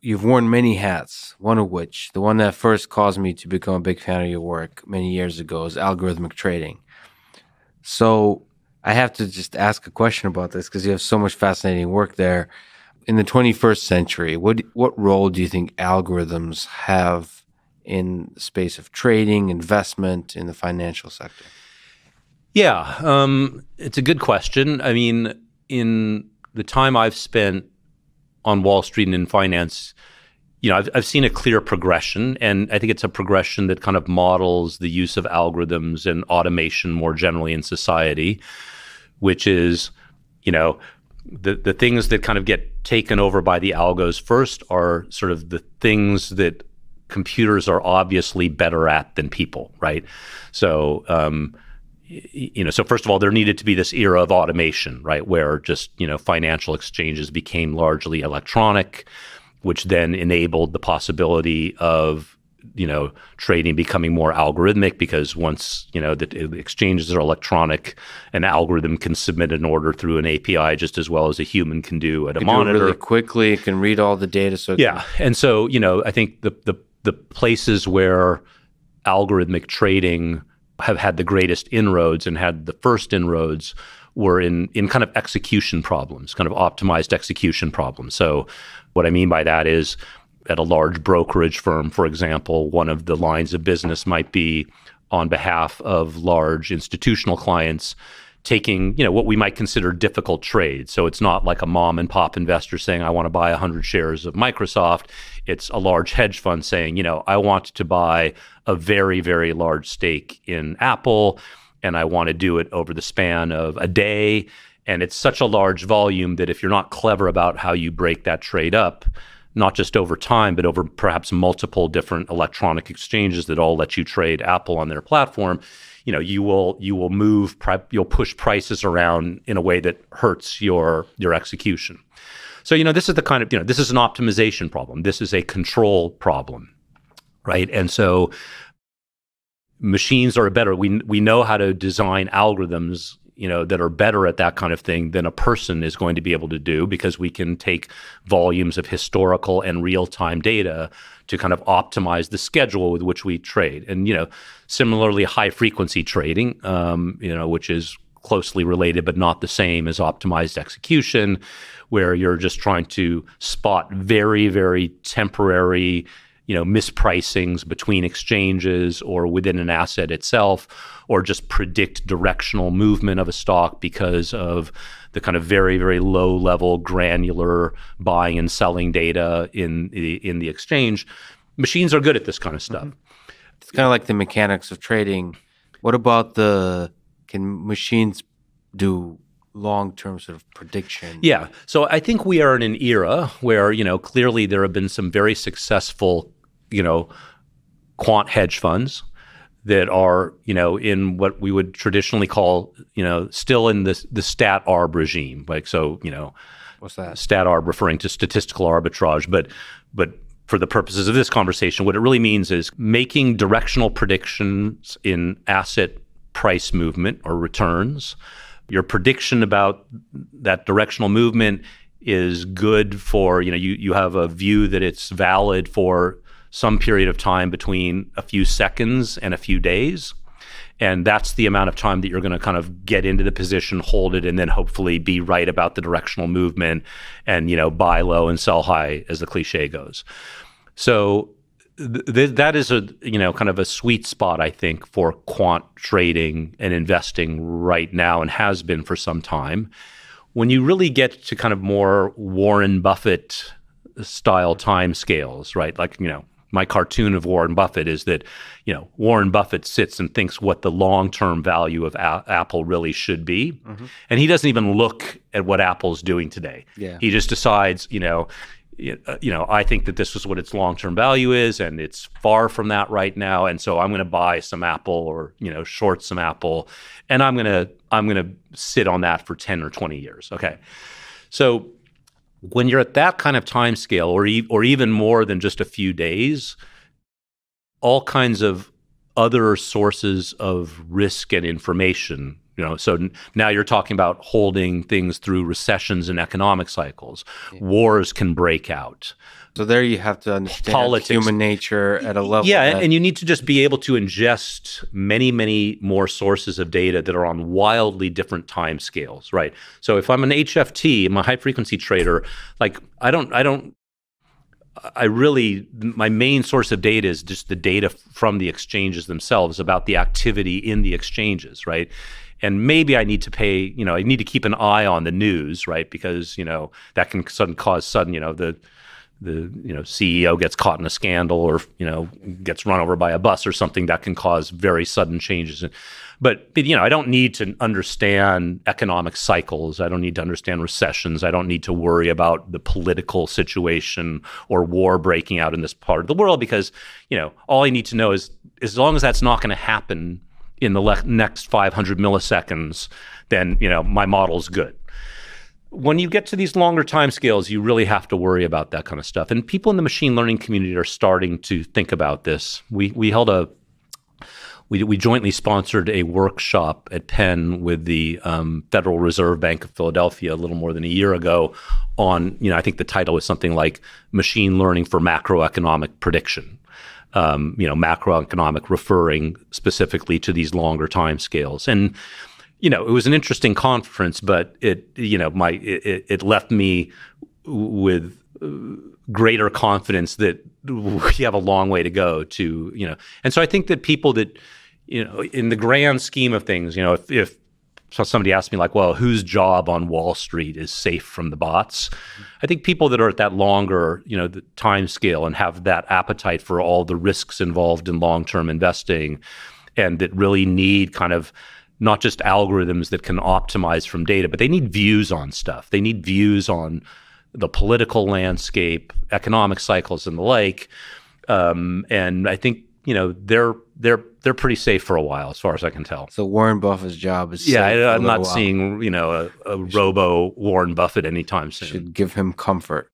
you've worn many hats, one of which, the one that first caused me to become a big fan of your work many years ago, is algorithmic trading. So I have to just ask a question about this because you have so much fascinating work there. In the 21st century, what what role do you think algorithms have in the space of trading, investment, in the financial sector? Yeah, um, it's a good question. I mean, in the time I've spent on Wall Street and in finance, you know, I've, I've seen a clear progression, and I think it's a progression that kind of models the use of algorithms and automation more generally in society, which is, you know, the the things that kind of get taken over by the algos first are sort of the things that computers are obviously better at than people, right? So. Um, you know, so first of all, there needed to be this era of automation, right, where just you know financial exchanges became largely electronic, which then enabled the possibility of you know trading becoming more algorithmic because once you know the, exchanges are electronic, an algorithm can submit an order through an API just as well as a human can do at a monitor. really quickly, it can read all the data. So yeah, can... and so you know, I think the the the places where algorithmic trading have had the greatest inroads and had the first inroads were in in kind of execution problems, kind of optimized execution problems. So what I mean by that is at a large brokerage firm, for example, one of the lines of business might be on behalf of large institutional clients taking, you know, what we might consider difficult trades. So it's not like a mom and pop investor saying I want to buy 100 shares of Microsoft. It's a large hedge fund saying, you know, I want to buy a very very large stake in Apple and I want to do it over the span of a day and it's such a large volume that if you're not clever about how you break that trade up, not just over time, but over perhaps multiple different electronic exchanges that all let you trade Apple on their platform, you know, you will you will move, you'll push prices around in a way that hurts your your execution. So you know, this is the kind of you know, this is an optimization problem. This is a control problem, right? And so machines are better. We we know how to design algorithms you know that are better at that kind of thing than a person is going to be able to do because we can take volumes of historical and real-time data to kind of optimize the schedule with which we trade. And you know similarly high frequency trading um, you know which is closely related but not the same as optimized execution where you're just trying to spot very very temporary you know mispricings between exchanges or within an asset itself or just predict directional movement of a stock because of the kind of very very low level granular buying and selling data in the in the exchange. Machines are good at this kind of stuff. Mm-hmm. it's kind of like the mechanics of trading. What about the can machines do long-term sort of prediction? Yeah. So i think we are in an era where you know clearly there have been some very successful you know, quant hedge funds that are, you know, in what we would traditionally call, you know, still in the the stat arb regime. Like so, you know, what's that? Stat arb referring to statistical arbitrage, but but for the purposes of this conversation, what it really means is making directional predictions in asset price movement or returns. Your prediction about that directional movement is good for, you know, you, you have a view that it's valid for some period of time between a few seconds and a few days. And that's the amount of time that you're going to kind of get into the position, hold it, and then hopefully be right about the directional movement and, you know, buy low and sell high, as the cliche goes. So th- that is a, you know, kind of a sweet spot, I think, for quant trading and investing right now and has been for some time. When you really get to kind of more Warren Buffett style time scales, right? Like, you know, my cartoon of Warren Buffett is that, you know, Warren Buffett sits and thinks what the long-term value of a- Apple really should be, mm-hmm. and he doesn't even look at what Apple's doing today. Yeah. He just decides, you know, uh, you know, I think that this is what its long-term value is, and it's far from that right now, and so I'm going to buy some Apple or you know, short some Apple, and I'm gonna I'm gonna sit on that for ten or twenty years. Okay, so when you're at that kind of time scale or, e- or even more than just a few days all kinds of other sources of risk and information You know, so n- now you're talking about holding things through recessions and economic cycles. Wars can break out. So there you have to understand Politics. human nature at a level. Yeah, that- and you need to just be able to ingest many, many more sources of data that are on wildly different time scales, right? So if I'm an HFT, I'm a high frequency trader, like I don't, I don't, I really, my main source of data is just the data from the exchanges themselves about the activity in the exchanges, right? And maybe I need to pay, you know, I need to keep an eye on the news, right? Because you know that can sudden cause sudden, you know, the the you know CEO gets caught in a scandal or you know gets run over by a bus or something that can cause very sudden changes. But, but you know I don't need to understand economic cycles. I don't need to understand recessions. I don't need to worry about the political situation or war breaking out in this part of the world because you know all I need to know is as long as that's not going to happen in the next 500 milliseconds, then you know my model's good when you get to these longer time scales, you really have to worry about that kind of stuff. And people in the machine learning community are starting to think about this. We we held a we, we jointly sponsored a workshop at Penn with the um, Federal Reserve Bank of Philadelphia a little more than a year ago on, you know, I think the title was something like Machine Learning for Macroeconomic Prediction. Um, you know, macroeconomic referring specifically to these longer time scales. And you know, it was an interesting conference, but it, you know, my it, it left me with greater confidence that we have a long way to go to, you know, and so I think that people that, you know, in the grand scheme of things, you know, if, if so somebody asked me like, well, whose job on Wall Street is safe from the bots? I think people that are at that longer, you know, the time scale and have that appetite for all the risks involved in long-term investing and that really need kind of not just algorithms that can optimize from data, but they need views on stuff. They need views on the political landscape, economic cycles, and the like. Um, and I think you know they're they're they're pretty safe for a while, as far as I can tell. So Warren Buffett's job is Yeah, safe for a I, I'm not while. seeing you know a, a robo Warren Buffett anytime soon. should give him comfort.